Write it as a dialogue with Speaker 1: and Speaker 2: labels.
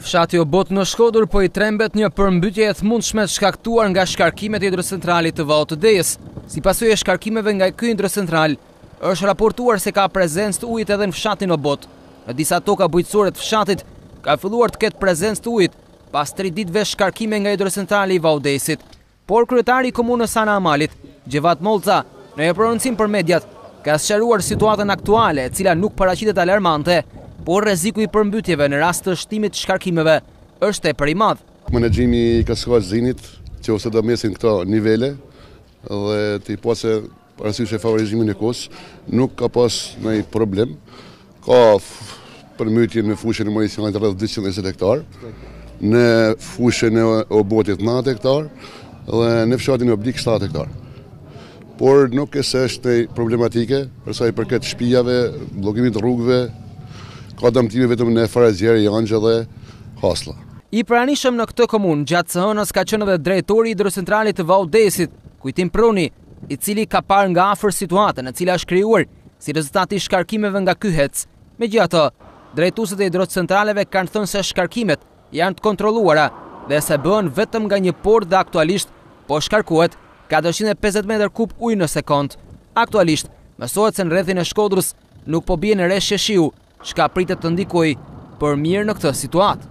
Speaker 1: Fshati Obot në Shkodër po i trembet një përmbytjeje të mundshme të shkaktuar nga shkarkimet e hidrocentralit të Vaut të Dejës. Si pasojë e shkarkimeve nga ky hidrocentral, është raportuar se ka prezencë të ujit edhe në fshatin Obot. Në disa toka bujqësore të fshatit, ka filluar të ketë prezencë të ujit pas 3 ditëve shkarkime nga hidrocentrali i Vau-Dejës. Por kryetari i komunës së Anës së Malit, Xhevat Mollca, në një prononcim për mediat, ka sqaruar situatën aktuale e cila nuk paraqitet alarmante, por rreziku i përmbytjeve në rast të shtimit të shkarkimeve është tepër i madh.
Speaker 2: Menaxhimi i kaskadës së Drinit në qoftë se do mbesin këto nivele dhe të i pase Parasysh edhe favorizimin e kohës, nuk ka pas ndonjë problem. Ka përmbytje në fushën e Muriqanit rreth 220 hektar, në fushën e Obotit 90 hektar dhe në fshatin Oblikë 7 hektar. Por nuk është se është një problematike, përsa i përket shpijave, bllokimit të rrugëve, ka dëmtime vetëm në foragjere, jonxhë dhe hasëlla.
Speaker 1: I pranishëm në këtë komunë gjatë së hënës ka qenë edhe drejtori i Hidrocentralit të Vau-Dejës, Kujtim Pruni, i cili ka parë nga afër situatën e cila është krijuar si rezultat i shkarkimeve nga ky hec. Megjithatë, drejtuesit e hidrocentraleve kanë thënë se shkarkimet janë të kontrolluara dhe se bëhen vetëm nga një portë dhe aktualisht po shkarkohet 450 metër kub ujë në sekondë. Aktualisht, mësohet se në rrethin e Shkodrës nuk po bien reshje shiu, çka pritet të ndikojë për mirë në këtë situatë.